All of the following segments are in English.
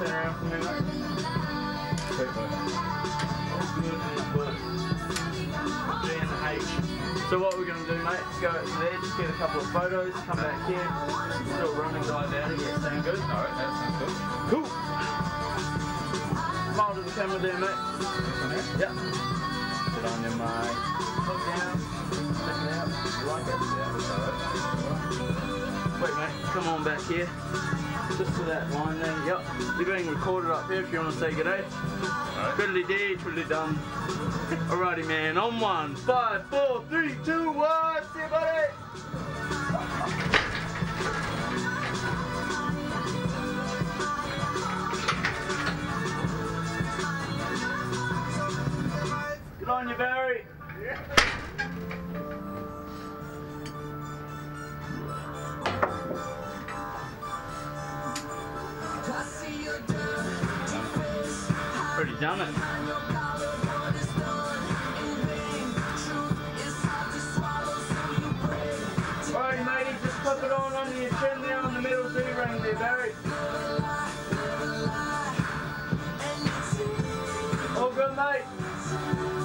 turn around for me, mate. Sweet, mate. Good, good. G and the H. So what we're going to do, mate, is go out to there, just get a couple of photos, come back here, still running guy down here, sound good? Alright, that sounds good. Cool. Smile to the camera there, mate. This one here? Yep. Sit on your mic. Look down. Check it out. You like it? Yeah, that's alright. Wait, mate. Come on back here. Just to that line there. Yep. You're being recorded up here if you want to say good day. Alright. Twiddly dee, twiddly dum. Alrighty, man. On one. Five, four, three, two, one. See you, buddy. Good on you, Barry. pretty dominant. Matey, just it on under your chin there on the middle D-ring there, Barry. All good mate.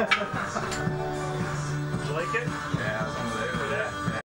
you like it?